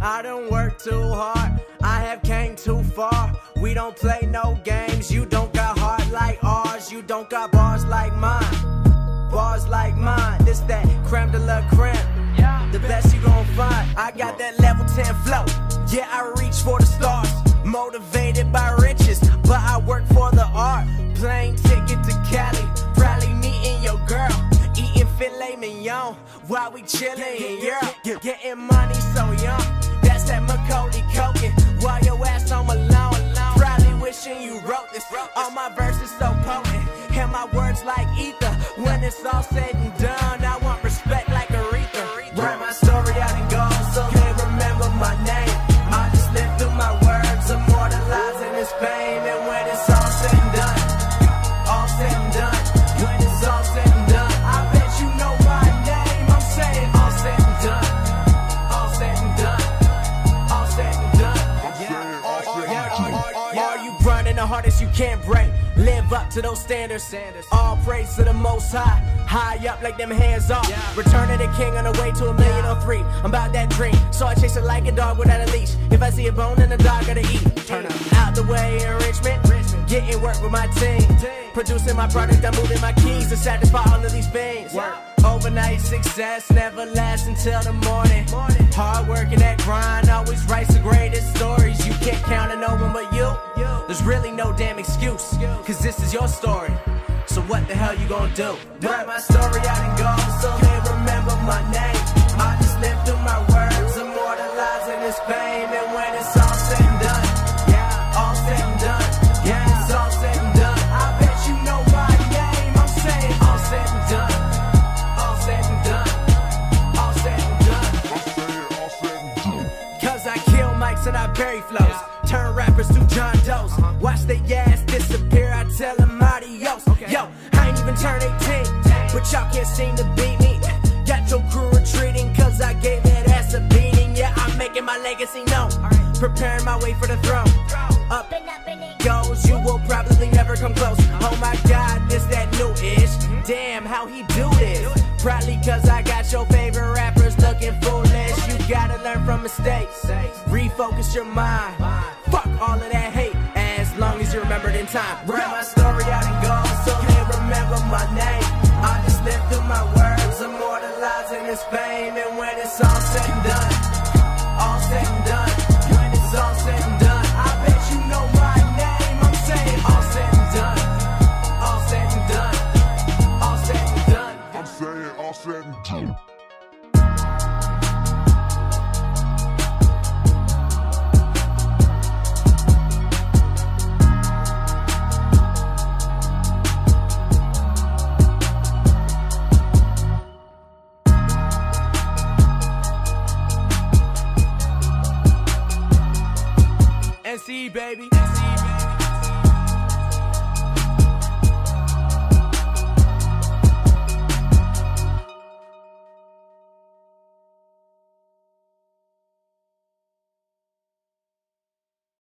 I don't work too hard. I have came too far. We don't play no games. You don't got heart like ours. You don't got bars like mine. Bars like mine. This that creme de la creme. The best you gon' find. I got that level 10 flow. Yeah, I reach for the stars. Motivated by riches, but I work for the art. Plane ticket to Cali. Probably meeting your girl. Eating filet mignon while we chillin' in Europe. Getting money so young. That Macaulay Culkin. While your ass on Malone. Probably wishing you wrote this. All my verses so potent. And my words like ether. When it's all said and done, hardest you can break? Live up to those standards. All praise to the most high. High up like them hands off. Return of the king on the way to a million or three. I'm about that dream. So I chase it like a dog without a leash. If I see a bone in the dog, gotta eat. Turn up. Out the way in Richmond. Getting work with my team. Producing my product, I'm moving my keys to satisfy all of these things. Overnight success never lasts until the morning. Hard really no damn excuse, cause this is your story. So what the hell you gonna do? Write my story out in gold so they remember my name. I just live through my words, immortalizing this fame. And when it's all said and done, yeah, all said and done, yeah, it's all said and done. I bet you know my name. I'm saying all said and done, all said and done, all said and done. Cause I kill mics and I bury flows. Turn rappers to John beat me. Got your crew retreating cause I gave that ass a beating. Yeah, I'm making my legacy known. Preparing my way for the throne. Up and goes, you will probably never come close. Oh my god, this that new ish. Damn, how he do this? Probably cause I got your favorite rappers looking foolish. You gotta learn from mistakes. Refocus your mind. Fuck all of that hate. As long as you remembered in time. Write my story out See, baby.